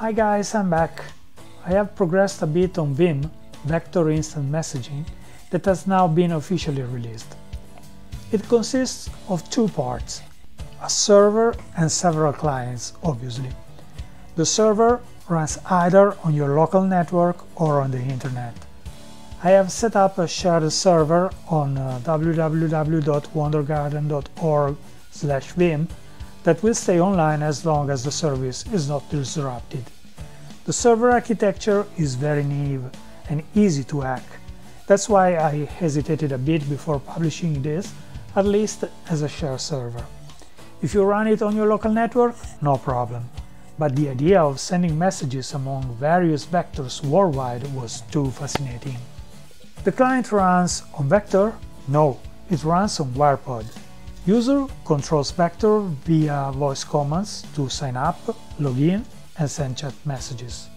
Hi guys, I'm back. I have progressed a bit on Vim, Vector Instant Messaging, that has now been officially released. It consists of two parts, a server and several clients, obviously. The server runs either on your local network or on the internet. I have set up a shared server on uh, www.wondergarden.org vim that will stay online as long as the service is not disrupted. The server architecture is very naive and easy to hack. That's why I hesitated a bit before publishing this, at least as a share server. If you run it on your local network, no problem. But the idea of sending messages among various vectors worldwide was too fascinating. The client runs on Vector? No, it runs on Wirepod, User controls Vector via voice commands to sign up, log in and send chat messages.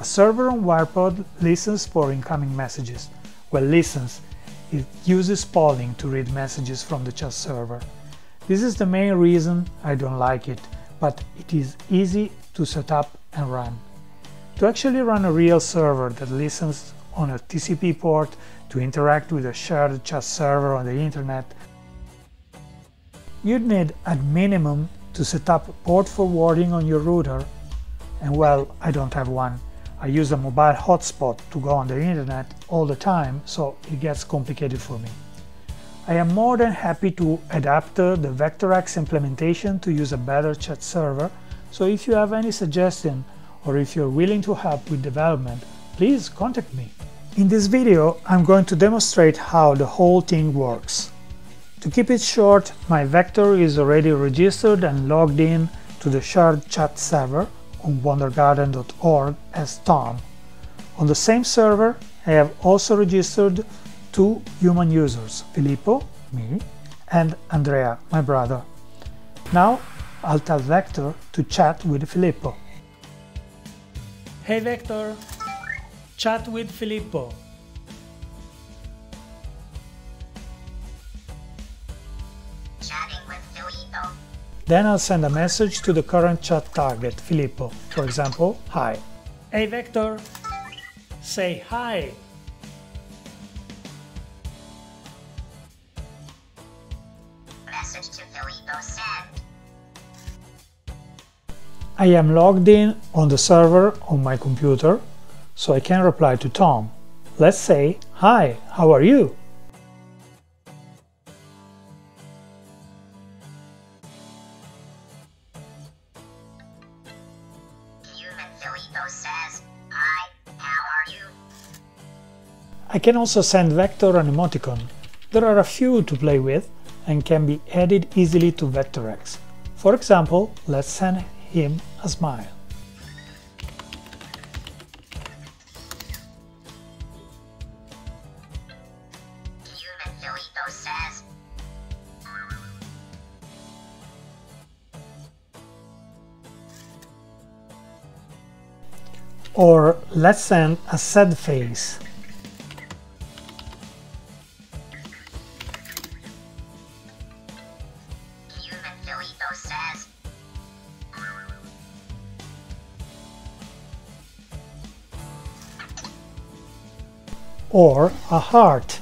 A server on Wirepod listens for incoming messages. Well, listens, it uses polling to read messages from the chat server. This is the main reason I don't like it, but it is easy to set up and run. To actually run a real server that listens on a TCP port to interact with a shared chat server on the internet You'd need at minimum to set up port forwarding on your router and well, I don't have one. I use a mobile hotspot to go on the internet all the time, so it gets complicated for me. I am more than happy to adapt uh, the VectorX implementation to use a better chat server, so if you have any suggestion or if you're willing to help with development, please contact me. In this video, I'm going to demonstrate how the whole thing works. To keep it short, my vector is already registered and logged in to the shared chat server on wondergarden.org as Tom. On the same server, I have also registered two human users, Filippo, me, and Andrea, my brother. Now I'll tell Vector to chat with Filippo. Hey Vector, chat with Filippo. Then I'll send a message to the current chat target, Filippo. For example, hi. Hey Vector, say hi. Message to Filippo sent. I am logged in on the server on my computer, so I can reply to Tom. Let's say, hi, how are you? Says, Hi, how are you? I can also send Vector an emoticon. There are a few to play with and can be added easily to VectorX. For example, let's send him a smile. Or let's send a sad face. Or a heart.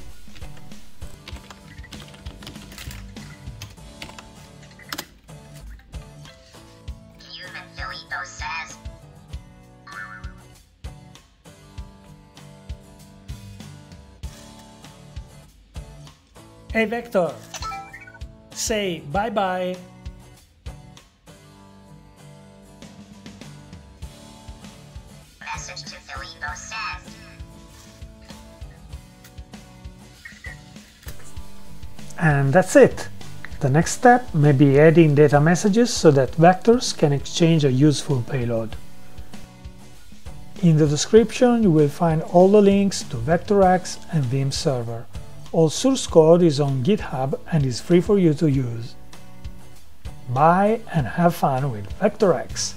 Hey Vector, say bye-bye. Message to Filippo oh sent. And that's it. The next step may be adding data messages so that vectors can exchange a useful payload. In the description you will find all the links to VectorX and Vim server. All source code is on GitHub and is free for you to use. Bye and have fun with VectorX!